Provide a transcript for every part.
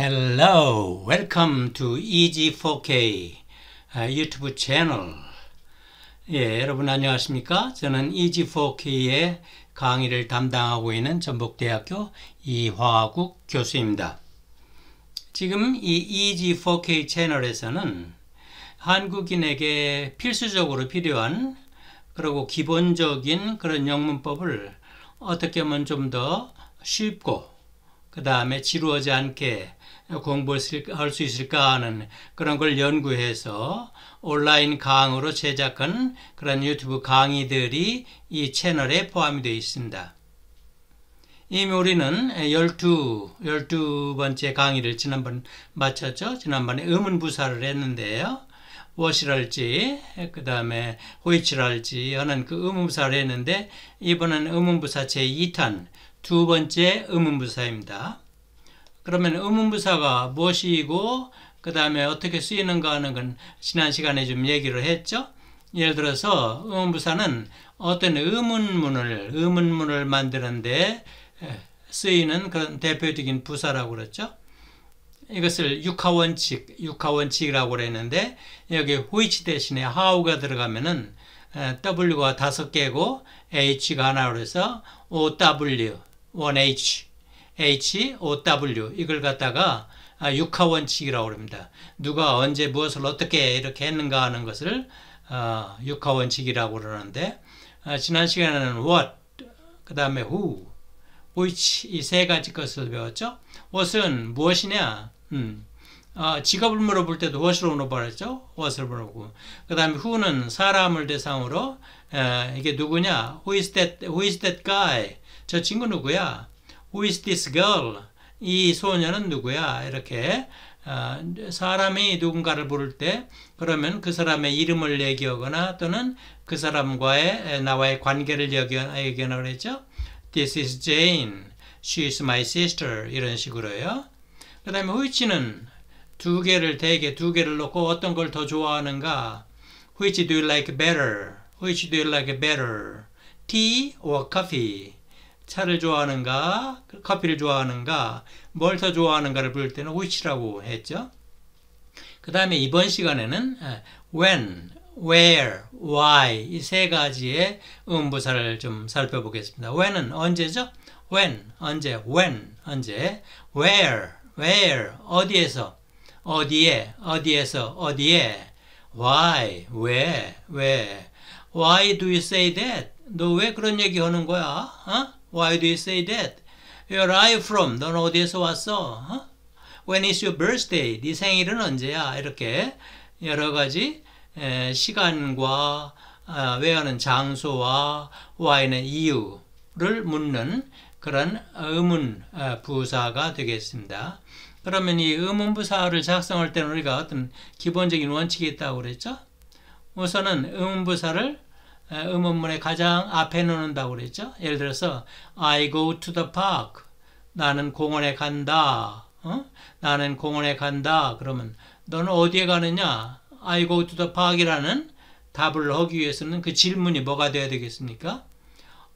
Hello, welcome to EG4K 유튜브 채널. 예, 여러분 안녕하십니까? 저는 EG4K의 강의를 담당하고 있는 전북대학교 이화국 교수입니다. 지금 이 EG4K 채널에서는 한국인에게 필수적으로 필요한 그리고 기본적인 그런 영문법을 어떻게 하면 좀 더 쉽고 그 다음에 지루하지 않게 공부할 수 있을까 하는 그런 걸 연구해서 온라인 강으로 제작한 그런 유튜브 강의들이 이 채널에 포함이 되어 있습니다. 이미 우리는 12, 12번째 강의를 지난번 마쳤죠. 지난번에 의문부사를 했는데요. 워시랄지, 그 다음에 호이치랄지 하는 그 의문부사를 했는데, 이번엔 의문부사 제2탄, 두 번째 의문부사입니다. 그러면 의문부사가 무엇이고 그 다음에 어떻게 쓰이는가 하는 건 지난 시간에 좀 얘기를 했죠. 예를 들어서 의문부사는 어떤 의문문을 의문문을 만드는데 쓰이는 그런 대표적인 부사라고 그랬죠. 이것을 육하원칙, 육하원칙이라고 그랬는데 여기 which 대신에 how가 들어가면은 W가 다섯 개고 H가 하나 그래서 OW, 1H, H, O, W 이걸 갖다가 육하 원칙이라고 합니다. 누가 언제 무엇을 어떻게 이렇게 했는가 하는 것을 육하 원칙이라고 그러는데 지난 시간에는 what, 그 다음에 who, which 이 세 가지 것을 배웠죠. what은 무엇이냐? 음. 어, 직업을 물어볼 때도 what으로 물어봤죠. what을 물어보고 그 다음에 who는 사람을 대상으로 에, 이게 누구냐? who is that, who is that guy? 저 친구 누구야? Who is this girl? 이 소녀는 누구야? 이렇게 어, 사람이 누군가를 부를 때 그러면 그 사람의 이름을 얘기하거나 또는 그 사람과의 나와의 관계를 얘기하거나 그랬죠. This is Jane. She is my sister. 이런 식으로요. 그 다음에 which는 두 개를 대개 두 개를 놓고 어떤 걸 더 좋아하는가? Which do you like better? Which do you like better? Tea or coffee? 차를 좋아하는가, 커피를 좋아하는가, 뭘 더 좋아하는가를 부를 때는 which라고 했죠. 그 다음에 이번 시간에는 when, where, why 이 세 가지의 음부사를 좀 살펴보겠습니다. when은 언제죠? when, 언제, when, 언제, where, where, 어디에서, 어디에, 어디에서, 어디에, why, 왜, 왜, why do you say that? 너 왜 그런 얘기 하는 거야? 어? Why do you say that? You from? 넌 어디에서 왔어? 어? When is your birthday? 네 생일은 언제야? 이렇게 여러 가지 시간과 왜하는 장소와 why는 이유를 묻는 그런 의문 부사가 되겠습니다. 그러면 이 의문 부사를 작성할 때는 우리가 어떤 기본적인 원칙이 있다고 그랬죠? 우선은 의문 부사를 의문문의 가장 앞에 놓는다고 그랬죠. 예를 들어서 I go to the park. 나는 공원에 간다. 어? 나는 공원에 간다. 그러면 너는 어디에 가느냐? I go to the park이라는 답을 하기 위해서는 그 질문이 뭐가 돼야 되겠습니까?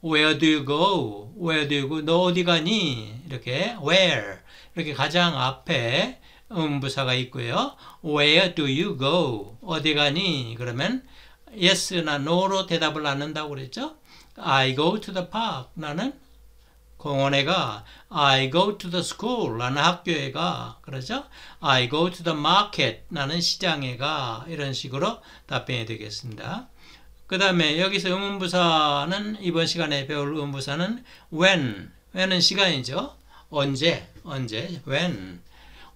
Where do you go? Where do you go? 너 어디 가니? 이렇게 where 이렇게 가장 앞에 음부사가 있고요. Where do you go? 어디 가니? 그러면 yes나 no로 대답을 않는다고 그랬죠? I go to the park. 나는 공원에 가. I go to the school. 나는 학교에 가. 그러죠? I go to the market. 나는 시장에 가. 이런 식으로 답변이 되겠습니다. 그 다음에 여기서 의문부사는 이번 시간에 배울 의문부사는 when. when은 시간이죠. 언제, 언제, when.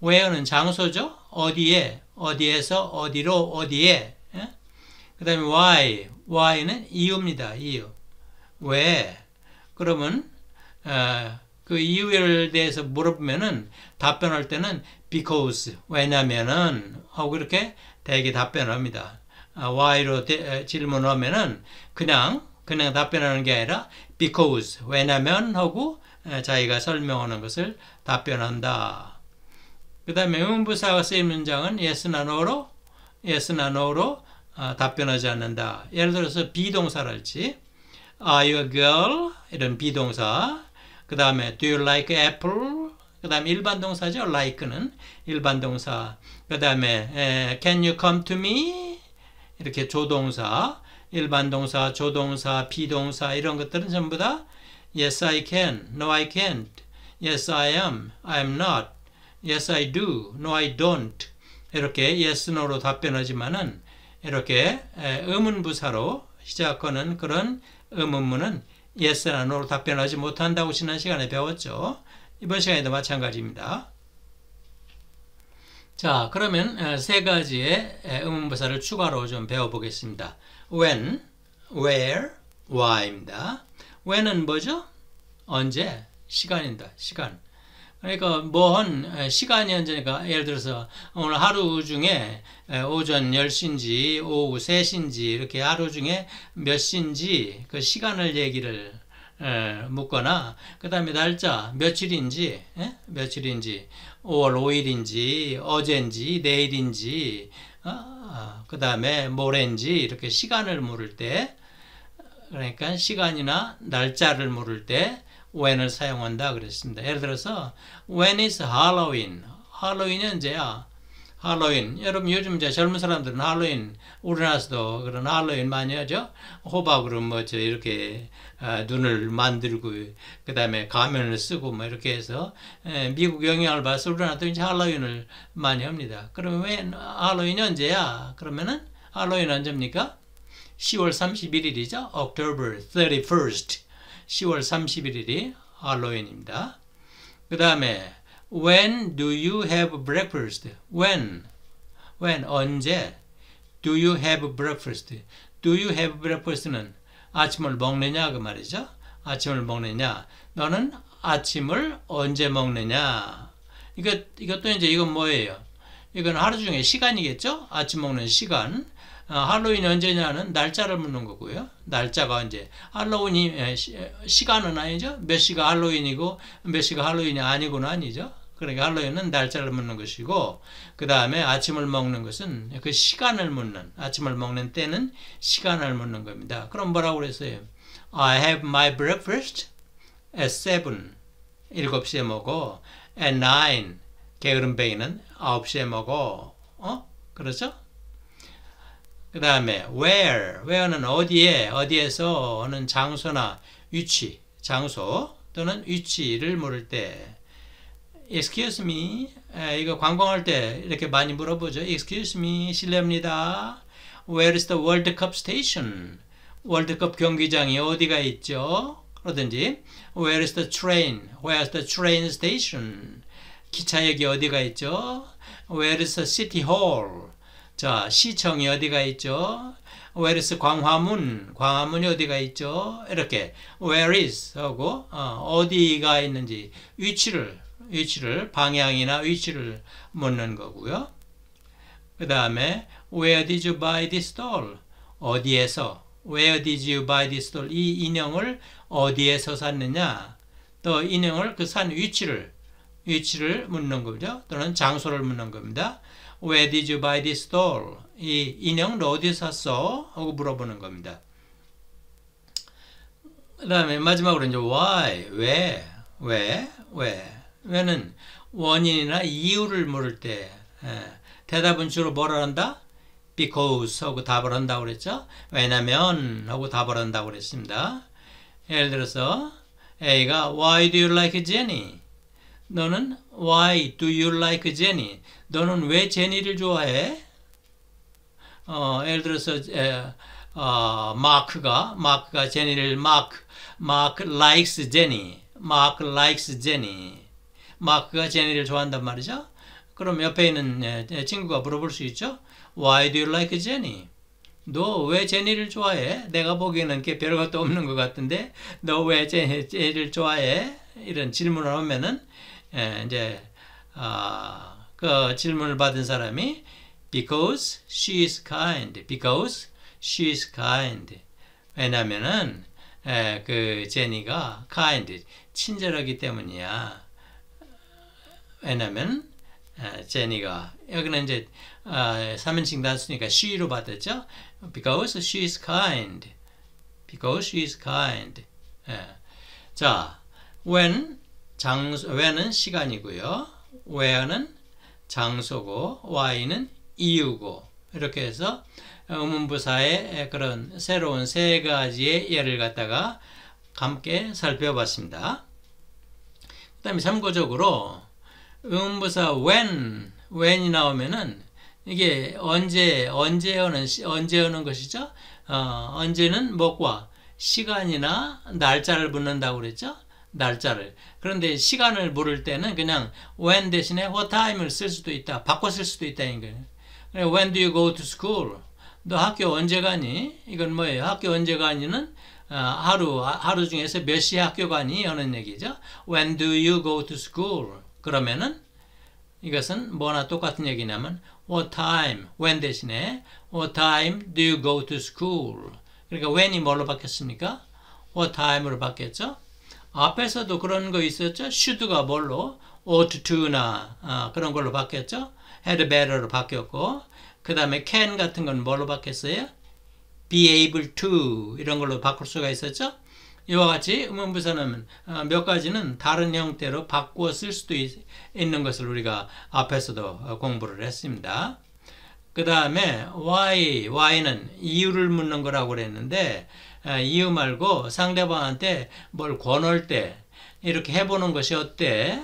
where는 장소죠. 어디에, 어디에서, 어디로, 어디에. 그 다음에 why, why는 이유입니다. 이유. 왜? 그러면 어, 그 이유에 대해서 물어보면은 답변할 때는 because, 왜냐면은 하고 이렇게 대개 답변합니다. 아, why로 대, 질문하면은 그냥 그냥 답변하는 게 아니라 because, 왜냐면 하고 자기가 설명하는 것을 답변한다. 그 다음에 의문부사가 쓰인 문장은 yes나 no로 yes나 no로 어, 답변하지 않는다. 예를 들어서 비동사랄지 Are you a girl? 이런 비동사 그 다음에 Do you like apple? 그 다음에 일반 동사죠. like는 일반 동사. 그 다음에 can you come to me? 이렇게 조동사, 일반 동사, 조동사, 비동사 이런 것들은 전부 다 yes I can, no I can't, yes I am, I am not, yes I do, no I don't 이렇게 yes, no로 답변하지만은 이렇게 의문부사로 시작하는 그런 의문문은 yes나 no로 답변하지 못한다고 지난 시간에 배웠죠. 이번 시간에도 마찬가지입니다. 자, 그러면 세 가지의 의문부사를 추가로 좀 배워보겠습니다. when, where, why입니다. when은 뭐죠? 언제? 시간입니다. 시간. 그러니까 뭐한 시간이 언제니까 예를 들어서 오늘 하루 중에 오전 10시인지 오후 3시인지 이렇게 하루 중에 몇 시인지 그 시간을 얘기를 묻거나 그 다음에 날짜 며칠인지 에? 며칠인지 5월 5일인지 어젠지 내일인지 어? 그 다음에 모레인지 이렇게 시간을 물을 때 그러니까 시간이나 날짜를 물을 때 when을 사용한다 그랬습니다. 예를 들어서 when is Halloween? 할로윈이 언제야? 할로윈. 여러분 요즘 이제 젊은 사람들은 할로윈 우리나라에서도 그런 할로윈 많이 하죠. 호박으로 뭐 저 이렇게 아, 눈을 만들고 그 다음에 가면을 쓰고 뭐 이렇게 해서 에, 미국 영향을 봐서 우리나라도 이제 할로윈을 많이 합니다. 그러면 왜 할로윈이 언제야? 그러면은 할로윈 언제입니까? 10월 31일이죠. October 31st. 10월 31일이 할로윈입니다. 그 다음에 When do you have breakfast? When? When? 언제? Do you have breakfast? Do you have breakfast는 아침을 먹느냐 그 말이죠. 아침을 먹느냐. 너는 아침을 언제 먹느냐. 이거 이것도 이제 이건 뭐예요? 이건 하루 중에 시간이겠죠? 아침 먹는 시간. 어, 할로윈이 언제냐는 날짜를 묻는 거고요. 날짜가 언제. 할로윈이 시 간은 아니죠. 몇 시가 할로윈이고 몇 시가 할로윈이 아니고는 아니죠. 그러니까 할로윈은 날짜를 묻는 것이고 그 다음에 아침을 먹는 것은 그 시간을 묻는 아침을 먹는 때는 시간을 묻는 겁니다. 그럼 뭐라고 그랬어요? I have my breakfast at 7 7시에 먹어 at 9 게으름뱅이는 9시에 먹어 어? 그렇죠? 그 다음에 where, where는 어디에, 어디에서는 장소나 위치, 장소 또는 위치를 물을 때 excuse me, 에, 이거 관광할 때 이렇게 많이 물어보죠. excuse me, 실례합니다. where is the World Cup station? 월드컵 경기장이 어디가 있죠? 그러든지 where is the train? where is the train station? 기차역이 어디가 있죠? where is the city hall? 자, 시청이 어디가 있죠? Where is 광화문? 광화문이 어디가 있죠? 이렇게 Where is 하고 어, 디가 있는지 위치를 위치를 방향이나 위치를 묻는 거고요. 그 다음에 Where did you buy this doll? 어디에서? Where did you buy this doll? 이 인형을 어디에서 샀느냐? 또 인형을 그 산 위치를 위치를 묻는 거죠. 또는 장소를 묻는 겁니다. Where did you buy this doll? 이 인형 너 어디 샀어? 하고 물어보는 겁니다. 그 다음에 마지막으로 이제 why, 왜, 왜, 왜. 왜는 원인이나 이유를 물을 때 예, 대답은 주로 뭐라 한다? because 하고 답을 한다고 그랬죠? 왜냐면 하고 답을 한다고 그랬습니다. 예를 들어서 A가 Why do you like Jenny? 너는 Why do you like Jenny? 너는 왜 제니를 좋아해? 어, 예를 들어서 에, 어, 마크가 마크가 제니를 마크 마크 likes 제니 마크 likes 제니 마크가 제니를 좋아한단 말이죠. 그럼 옆에 있는 에, 친구가 물어볼 수 있죠. Why do you like Jenny? 너 왜 제니를 좋아해? 내가 보기에는 그 별것도 없는 것 같은데 너 왜 제니를 좋아해? 이런 질문을 하면은 에, 이제 아, 그 질문을 받은 사람이 because she is kind. because she is kind. 왜냐면은 에, 그 제니가 kind 친절하기 때문이야. 왜냐면 에, 제니가 여기는 이제 어, 3인칭 단수니까 she로 받았죠. because she is kind. because she is kind. 에. 자, when 장소, when은 시간이고요. where는 장소고 why는 이유고 이렇게 해서 의문부사의 그런 새로운 세 가지의 예를 갖다가 함께 살펴봤습니다. 그 다음에 참고적으로 의문부사 when, when이 나오면은 이게 언제, 언제 오는, 언제 오는 것이죠? 어, 언제는 뭐과 시간이나 날짜를 묻는다고 그랬죠? 날짜를. 그런데 시간을 물을 때는 그냥 when 대신에 what time을 쓸 수도 있다. 바꿔 쓸 수도 있다는 거예요. When do you go to school? 너 학교 언제 가니? 이건 뭐예요? 학교 언제 가니는 어, 하루 하루 중에서 몇 시에 학교 가니? 하는 얘기죠. When do you go to school? 그러면은 이것은 뭐나 똑같은 얘기냐면 what time, when 대신에 what time do you go to school? 그러니까 when이 뭘로 바뀌었습니까? what time으로 바뀌었죠. 앞에서도 그런 거 있었죠. should가 뭘로 ought to나 아, 그런 걸로 바뀌었죠. had better로 바뀌었고 그 다음에 can 같은 건 뭘로 바뀌었어요? be able to 이런 걸로 바꿀 수가 있었죠. 이와 같이 의문부사는 어, 몇 가지는 다른 형태로 바꾸어 쓸 수도 있, 는 것을 우리가 앞에서도 공부를 했습니다. 그 다음에 why, why는 이유를 묻는 거라고 그랬는데 어, 이유 말고 상대방한테 뭘 권할 때 이렇게 해보는 것이 어때?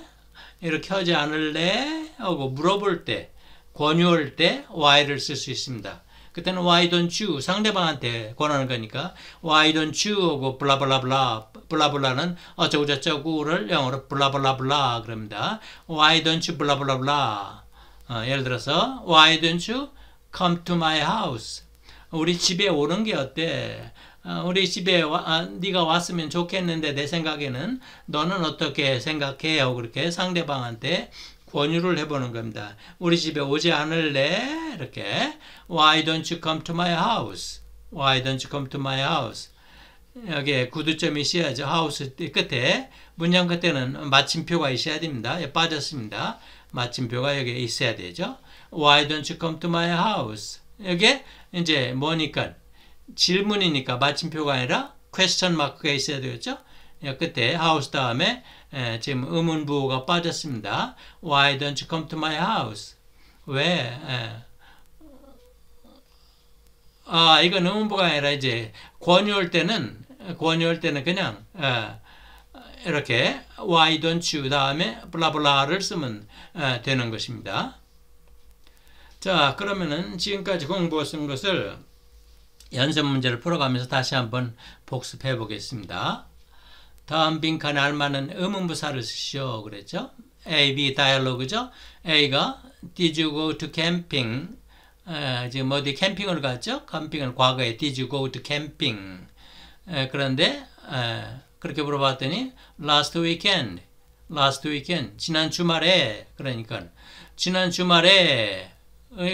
이렇게 하지 않을래? 하고 물어볼 때 권유할 때 why를 쓸 수 있습니다. 그때는 why don't you 상대방한테 권하는 거니까 why don't you 하고 블라블라블라 블라블라는 어쩌고저쩌고를 영어로 블라블라블라 그럽니다. why don't you 블라블라블라 어, 예를 들어서 why don't you come to my house 우리 집에 오는 게 어때? 어, 우리 집에 와, 아, 네가 왔으면 좋겠는데 내 생각에는 너는 어떻게 생각해? 하고 그렇게 상대방한테 권유를 해보는 겁니다. 우리 집에 오지 않을래? 이렇게 Why don't you come to my house? Why don't you come to my house? 여기에 구두점이 있어야죠. 하우스 끝에 문장 끝에는 마침표가 있어야 됩니다. 예, 빠졌습니다. 마침표가 여기에 있어야 되죠. Why don't you come to my house? 여기에 이제 뭐니까 질문이니까 마침표가 아니라 퀘스천 마크가 있어야 되겠죠. 예, 끝에 하우스 다음에 에, 지금 의문 부호가 빠졌습니다. Why don't you come to my house? 왜? 에. 아, 이건 의문부가 아니라 이제 권유할 때는 권유할 때는 그냥 에, 이렇게 Why don't you 다음에 블라블라를 쓰면 에, 되는 것입니다. 자, 그러면은 지금까지 공부했던 것을 연습 문제를 풀어가면서 다시 한번 복습해 보겠습니다. 다음 빈칸에 알맞는 의문부사를 쓰시오 그랬죠. A, B 다이얼로그죠. A가 Did you go to camping? 에, 지금 어디 캠핑을 갔죠? 캠핑을 과거에 Did you go to camping? 에, 그런데 에, 그렇게 물어봤더니 last weekend, last weekend 지난 주말에 그러니까 지난 주말에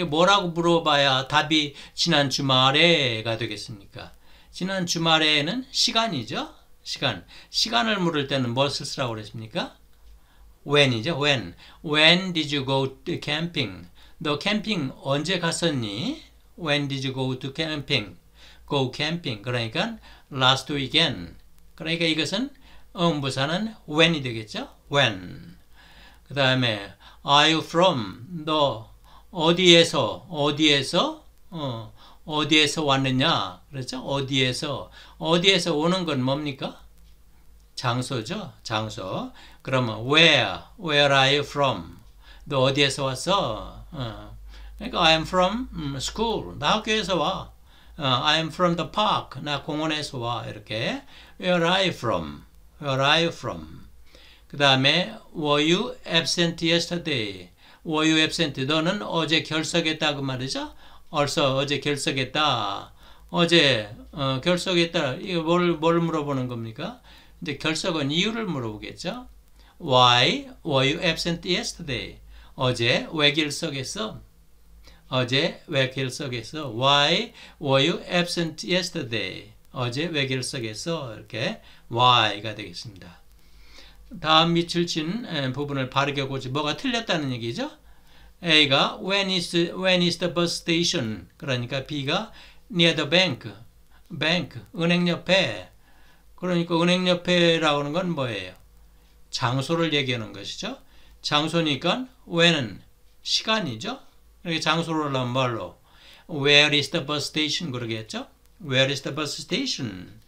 뭐라고 물어봐야 답이 지난 주말에가 되겠습니까? 지난 주말에는 시간이죠. 시간. 시간을 물을 때는 뭘 쓰라고 그랬습니까? when이죠. when. When did you go to camping? 너 캠핑 언제 갔었니? When did you go to camping? Go camping. 그러니까 last weekend. 그러니까 이것은 음부사는 when이 되겠죠. when. 그 다음에 are you from? 너 어디에서 어디에서 어, 어디에서 왔느냐? 그렇죠? 어디에서 어디에서 오는 건 뭡니까? 장소죠. 장소. 그러면 where? Where are you from? 너 어디에서 왔어? 어. 그러니까 I am from school. 나 학교에서 와. 어, I am from the park. 나 공원에서 와. 이렇게 Where are you from? Where are you from? 그 다음에 Were you absent yesterday? Were you absent? 너는 어제 결석했다 그 말이죠. 얼서 어제 결석했다. 어제 어, 결석했다. 이거 뭘, 뭘 물어보는 겁니까? 이제 결석은 이유를 물어보겠죠. Why were you absent yesterday? 어제 왜 결석했어? 어제 왜 결석했어? Why were you absent yesterday? 어제 왜 결석했어? 이렇게 why가 되겠습니다. 다음 밑줄 친 부분을 바르게 고치 뭐가 틀렸다는 얘기죠? A가 when is when is the bus station? 그러니까 B가 near the bank. bank 은행 옆에. 그러니까 은행 옆에라고 하는 건 뭐예요? 장소를 얘기하는 것이죠. 장소니까 when은 시간이죠. 이렇게 장소를 하면 뭘로? Where is the bus station? 그러겠죠. Where is the bus station?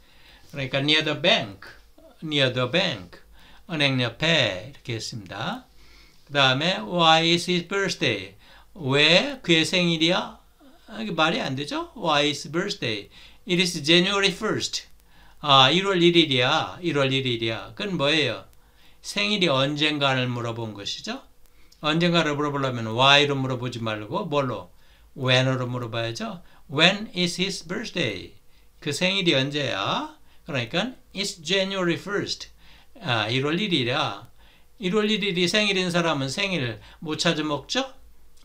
그러니까 near the bank, near the bank, 은행 옆에 이렇게 했습니다. 그 다음에 why is his birthday? 왜 그의 생일이야? 이게 말이 안 되죠? Why is birthday? It is January 1st. 아, 1월 1일이야. 1월 1일이야. 그건 뭐예요? 생일이 언젠가를 물어본 것이죠. 언젠가를 물어보려면 why로 물어보지 말고 뭘로? when으로 물어봐야죠. When is his birthday? 그 생일이 언제야? 그러니까 it's January 1st. 아, 1월 1일이야. 1월 1일이 생일인 사람은 생일 못 찾아 먹죠?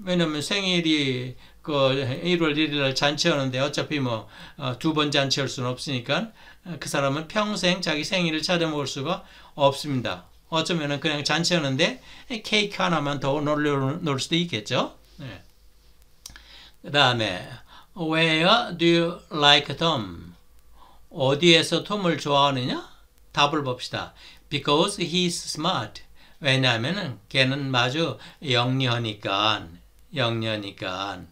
왜냐면 생일이 그 1월 1일 잔치하는데 어차피 뭐 두 번 잔치할 수는 없으니까 그 사람은 평생 자기 생일을 찾아 먹을 수가 없습니다. 어쩌면은 그냥 잔치하는데 케이크 하나만 더 놓을 수도 있겠죠. 네. 그 다음에 Where do you like Tom? 어디에서 톰을 좋아하느냐? 답을 봅시다. Because he's smart. 왜냐하면은 걔는 아주 영리하니까 영리하니까.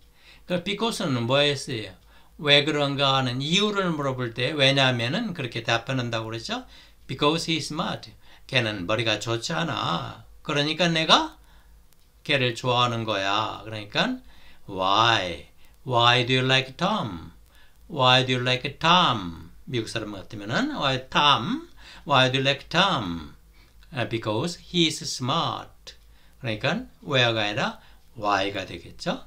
그 because는 뭐였어요? 왜 그런가 하는 이유를 물어볼 때 왜냐하면은 그렇게 답변한다고 그랬죠? Because he's smart. 걔는 머리가 좋지 않아. 그러니까 내가 걔를 좋아하는 거야. 그러니까 why? Why do you like Tom? Why do you like Tom? 미국 사람 같으면은 why Tom? Why do you like Tom? Because he's smart. 그러니까 where가 아니라 why가 되겠죠.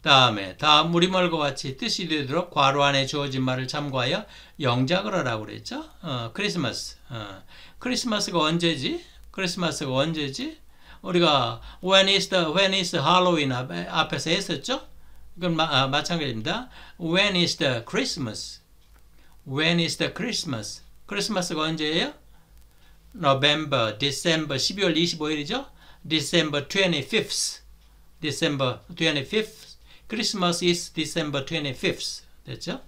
다음에 다음 우리말과 같이 뜻이 되도록 괄호 안에 주어진 말을 참고하여 영작을 하라고 그랬죠. 어, 크리스마스. 어, 크리스마스가 언제지? 크리스마스가 언제지? 우리가 when is the when is Halloween 앞에서 했었죠. 그건 마, 아, 마찬가지입니다. When is the Christmas? When is the Christmas? 크리스마스가 언제예요? November, December, 12월 25일이죠? December 25th. December 25th. Christmas is December 25th. 됐죠?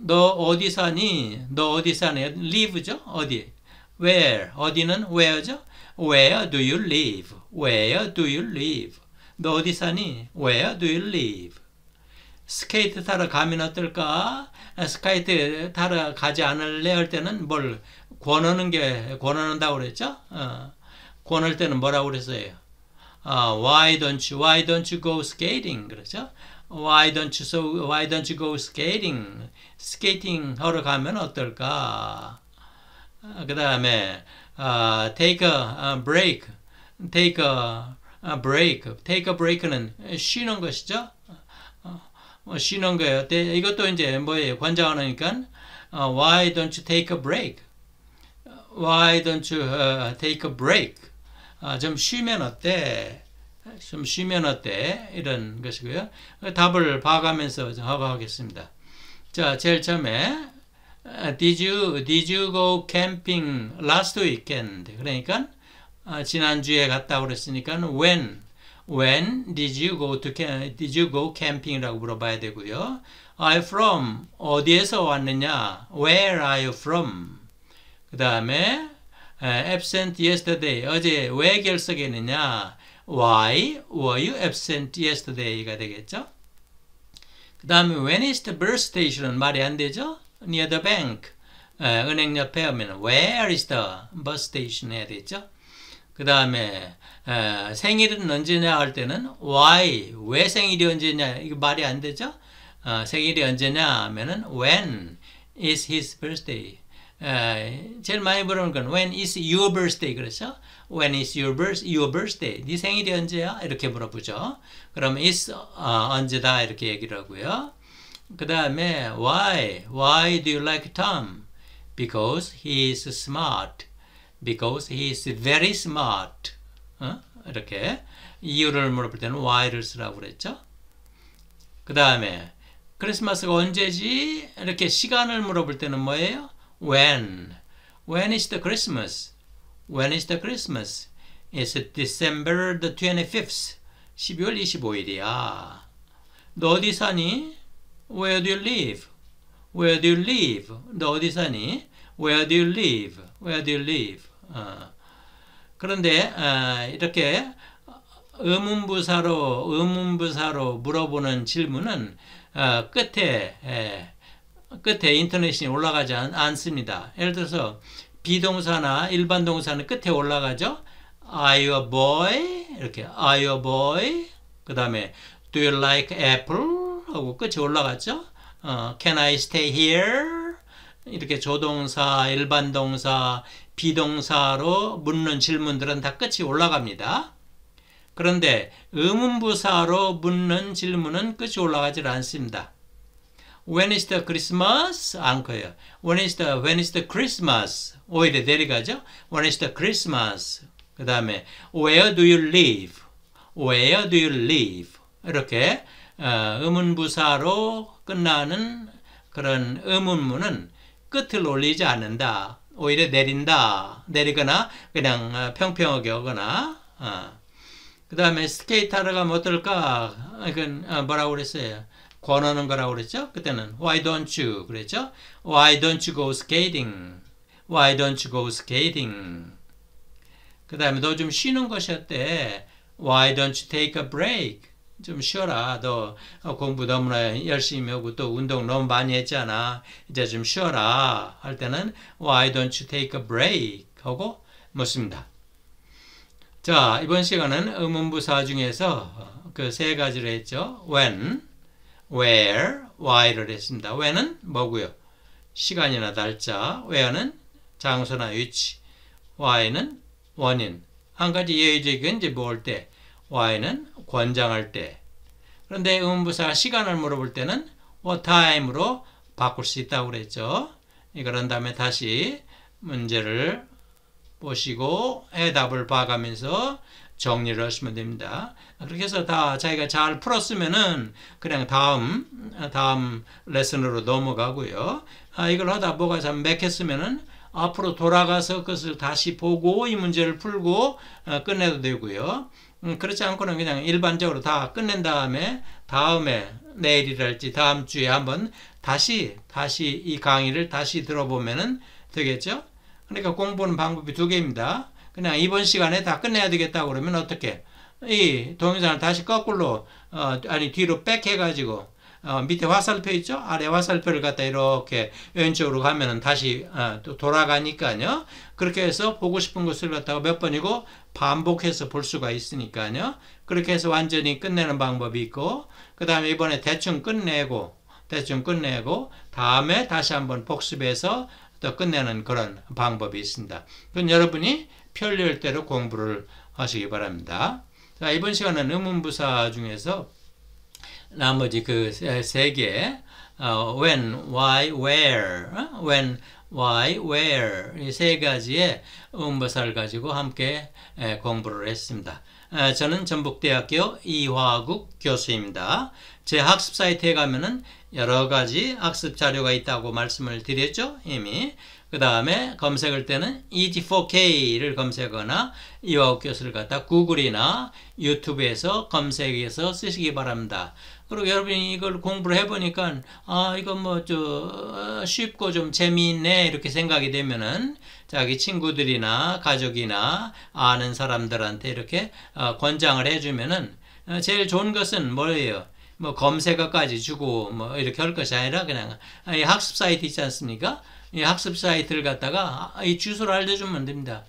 너 어디 사니? 너 어디 사니? live죠? 어디? where? 어디는 where죠? Where do you live? Where do you live? 너 어디 사니? Where do you live? 스케이트 타러 가면 어떨까? 스케이트 타러 가지 않을래 할 때는 뭘 권하는 게 권한다고 그랬죠? 어, 권할 때는 뭐라고 그랬어요? 어, why don't you why don't you go skating 그렇죠? Why don't you so why don't you go skating? 스케이팅 하러 가면 어떨까? 그 다음에 uh, take a break, take a break, take a break는 쉬는 것이죠. 어, 쉬는 거예요. 이것도 이제 뭐예요? 관장하니까 uh, why don't you take a break? Why don't you uh, take a break? 아, 좀 쉬면 어때? 좀 쉬면 어때? 이런 것이고요. 답을 봐가면서 하고 하겠습니다. 자, 제일 처음에 Did you Did you go camping last weekend? 그러니까 아, 지난주에 갔다 그랬으니까 when When did you go to Did you go camping이라고 물어봐야 되고요. I'm from 어디에서 왔느냐? Where are you from? 그 다음에 absent yesterday 어제 왜 결석했느냐? Why were you absent yesterday가 되겠죠? 그 다음에 when is the bus station은 말이 안 되죠? near the bank 에, 은행 옆에 하면 where is the bus station 해야 되죠? 그 다음에 생일은 언제냐 할 때는 why 왜 생일이 언제냐 이거 말이 안 되죠? 어, 생일이 언제냐 하면은 when is his birthday 에, 제일 많이 물어보는 건 when is your birthday 그렇죠? when is your, birth, your birthday 네 생일이 언제야? 이렇게 물어보죠. 그럼 is 어, 언제다 이렇게 얘기를 하고요. 그 다음에 why why do you like Tom? Because he is smart. Because he is very smart. 어? 이렇게 이유를 물어볼 때는 why를 쓰라고 그랬죠. 그 다음에 크리스마스가 언제지? 이렇게 시간을 물어볼 때는 뭐예요? When? When is the Christmas? When is the Christmas? It's December the 25th. 12월 25일이야. 너 어디 사니? Where do you live? Where do you live? 너 어디 사니? Where do you live? Where do you live? 어. 그런데 어, 이렇게 의문부사로 의문부사로 물어보는 질문은 어, 끝에 에, 끝에 인터넷이 올라가지 않, 습니다 예를 들어서 비동사나 일반 동사는 끝에 올라가죠. Are you a boy? 이렇게 Are you a boy? 그 다음에 Do you like apple? 하고 끝이 올라갔죠. 어, Can I stay here? 이렇게 조동사, 일반 동사, 비동사로 묻는 질문들은 다 끝이 올라갑니다. 그런데 의문부사로 묻는 질문은 끝이 올라가질 않습니다. When is the Christmas? 않고요. When is the When is the Christmas? 오히려 내려가죠. When is the Christmas? 그 다음에 Where do you live? Where do you live? 이렇게 어, 의문부사로 끝나는 그런 의문문은 끝을 올리지 않는다. 오히려 내린다. 내리거나 그냥 어, 평평하게 오거나 어. 그 다음에 스케이트 하러 가면 어떨까? 이건 어, 뭐라고 그랬어요? 권하는 거라고 그랬죠? 그때는 Why don't you? 그랬죠? Why don't you go skating? Why don't you go skating? 그 다음에 너 좀 쉬는 것이었대. Why don't you take a break? 좀 쉬어라. 너 공부 너무나 열심히 하고 또 운동 너무 많이 했잖아. 이제 좀 쉬어라. 할 때는 Why don't you take a break? 하고 묻습니다. 자, 이번 시간은 의문부사 중에서 그 세 가지를 했죠. when, where, why를 했습니다. when은 뭐고요? 시간이나 날짜, where는 장소나 위치, why는 원인. 한 가지 예외적인 이제 뭘 때, why는 권장할 때. 그런데 의문부사 시간을 물어볼 때는 what time으로 바꿀 수 있다고 그랬죠. 그런 다음에 다시 문제를 보시고 해답을 봐가면서 정리를 하시면 됩니다. 그렇게 해서 다 자기가 잘 풀었으면은 그냥 다음 다음 레슨으로 넘어가고요. 아, 이걸 하다 뭐가 참 맥혔으면은 앞으로 돌아가서 그것을 다시 보고 이 문제를 풀고 어, 끝내도 되고요. 음, 그렇지 않고는 그냥 일반적으로 다 끝낸 다음에 다음에 내일이랄지 다음 주에 한번 다시 다시 이 강의를 다시 들어보면은 되겠죠. 그러니까 공부는 방법이 두 개입니다. 그냥 이번 시간에 다 끝내야 되겠다 그러면 어떻게? 이 동영상을 다시 거꾸로 어, 아니 뒤로 백 해가지고 어, 밑에 화살표 있죠? 아래 화살표를 갖다 이렇게 왼쪽으로 가면은 다시 어, 또 돌아가니까요. 그렇게 해서 보고 싶은 것을 갖다가 몇 번이고 반복해서 볼 수가 있으니까요. 그렇게 해서 완전히 끝내는 방법이 있고 그 다음에 이번에 대충 끝내고 대충 끝내고 다음에 다시 한번 복습해서 또 끝내는 그런 방법이 있습니다. 그건 여러분이 편리할 대로 공부를 하시기 바랍니다. 자, 이번 시간은 의문부사 중에서 나머지 그 세 개, 어, when, why, where, 어? when, why, where 이 세 가지의 의문부사를 가지고 함께 에, 공부를 했습니다. 에, 저는 전북대학교 이화국 교수입니다. 제 학습 사이트에 가면은 여러 가지 학습 자료가 있다고 말씀을 드렸죠. 이미. 그 다음에 검색할 때는 EG4K를 검색하거나 이화국 교수를 갖다 구글이나 유튜브에서 검색해서 쓰시기 바랍니다. 그리고 여러분이 이걸 공부를 해보니까 아 이거 뭐저 쉽고 좀 재미있네 이렇게 생각이 되면은 자기 친구들이나 가족이나 아는 사람들한테 이렇게 어, 권장을 해주면은 어, 제일 좋은 것은 뭐예요? 뭐 검색어까지 주고 뭐 이렇게 할 것이 아니라 그냥 이 학습 사이트 있지 않습니까? 이 학습 사이트를 갖다가 이 주소를 알려주면 됩니다.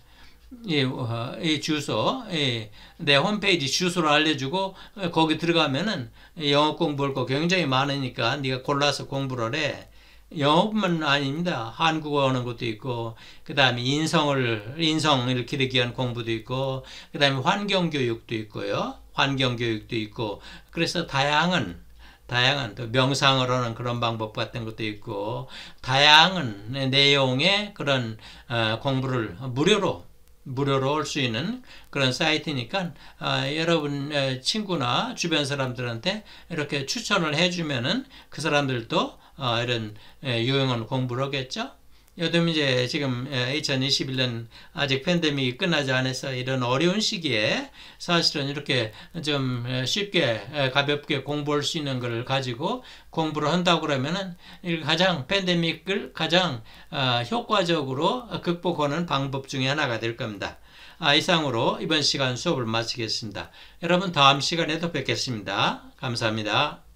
이, 어, 이 주소, 이, 내 홈페이지 주소를 알려주고 거기 들어가면은 영어 공부할 거 굉장히 많으니까 네가 골라서 공부를 해. 영어뿐만 아닙니다. 한국어 하는 것도 있고, 그 다음에 인성을, 인성을 기르기 위한 공부도 있고, 그 다음에 환경교육도 있고요. 환경교육도 있고, 그래서 다양한, 다양한 또 명상을 하는 그런 방법 같은 것도 있고, 다양한 내용의 그런 어, 공부를 무료로 무료로 올 수 있는 그런 사이트니까 어, 여러분 어, 친구나 주변 사람들한테 이렇게 추천을 해주면은 그 사람들도 어, 이런 에, 유용한 공부를 하겠죠. 요즘 이제 지금 2021년 아직 팬데믹이 끝나지 않아서 이런 어려운 시기에 사실은 이렇게 좀 쉽게 가볍게 공부할 수 있는 걸 가지고 공부를 한다고 그러면은 가장 팬데믹을 가장 어, 효과적으로 극복하는 방법 중에 하나가 될 겁니다. 아, 이상으로 이번 시간 수업을 마치겠습니다. 여러분 다음 시간에도 뵙겠습니다. 감사합니다.